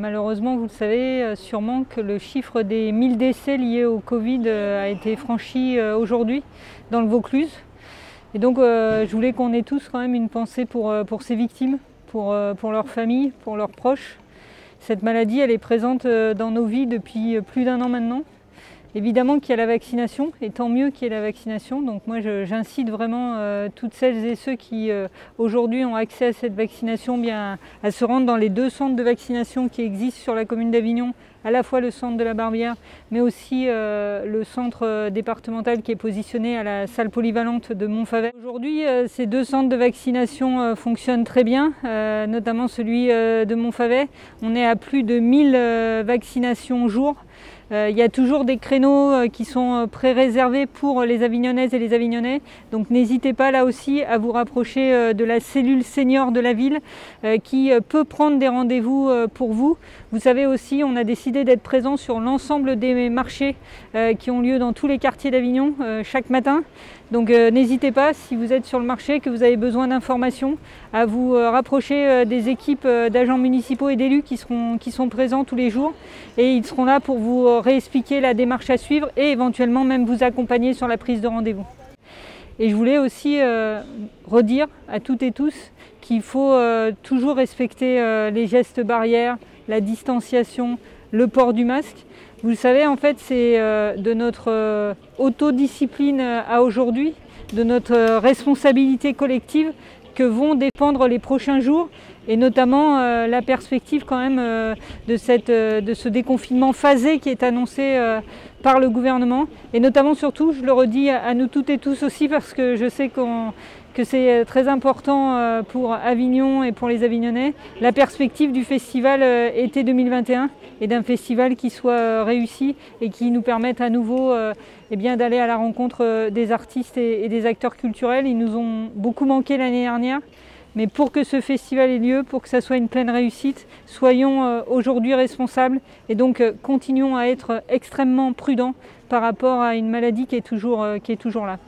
Malheureusement, vous le savez euh, sûrement que le chiffre des 1000 décès liés au Covid euh, a été franchi euh, aujourd'hui dans le Vaucluse. Et donc je voulais qu'on ait tous quand même une pensée pour, ces victimes, pour, pour leurs familles, pour leurs proches. Cette maladie, elle est présente dans nos vies depuis plus d'un an maintenant. Évidemment qu'il y a la vaccination, et tant mieux qu'il y ait la vaccination. Donc moi j'incite vraiment euh, toutes celles et ceux qui euh, aujourd'hui ont accès à cette vaccination à se rendre dans les deux centres de vaccination qui existent sur la commune d'Avignon, à la fois le centre de la Barbière, mais aussi euh, le centre départemental qui est positionné à la salle polyvalente de Montfavet. Aujourd'hui, ces deux centres de vaccination fonctionnent très bien, notamment celui de Montfavet. On est à plus de 1000 vaccinations au jour. Euh, il y a toujours des créneaux euh, qui sont euh, pré-réservés pour les Avignonnaises et les Avignonnais. Donc n'hésitez pas là aussi à vous rapprocher de la cellule senior de la ville qui peut prendre des rendez-vous pour vous. Vous savez aussi, on a d'être présent sur l'ensemble des marchés qui ont lieu dans tous les quartiers d'Avignon chaque matin. Donc n'hésitez pas, si vous êtes sur le marché, que vous avez besoin d'informations, à vous rapprocher des équipes d'agents municipaux et d'élus qui, qui sont présents tous les jours. Et ils seront là pour vous réexpliquer la démarche à suivre et éventuellement même vous accompagner sur la prise de rendez-vous. Et je voulais aussi euh, redire à toutes et tous qu'il faut euh, toujours respecter euh, les gestes barrières, la distanciation, le port du masque. Vous le savez, en fait, c'est de notre autodiscipline à aujourd'hui, de notre responsabilité collective que vont dépendre les prochains jours et notamment euh, la perspective quand même euh, de, cette, euh, de, ce déconfinement phasé qui est annoncé par le gouvernement et notamment surtout, je le redis à, nous toutes et tous aussi parce que je sais que c'est très important pour Avignon et pour les Avignonnais, la perspective du festival été 2021 et d'un festival qui soit réussi et qui nous permette à nouveau eh d'aller à la rencontre des artistes et des acteurs culturels. Ils nous ont beaucoup manqué l'année dernière. Mais pour que ce festival ait lieu, pour que ça soit une pleine réussite, soyons euh, aujourd'hui responsables et donc euh, continuons à être extrêmement prudents par rapport à une maladie euh, qui est toujours là.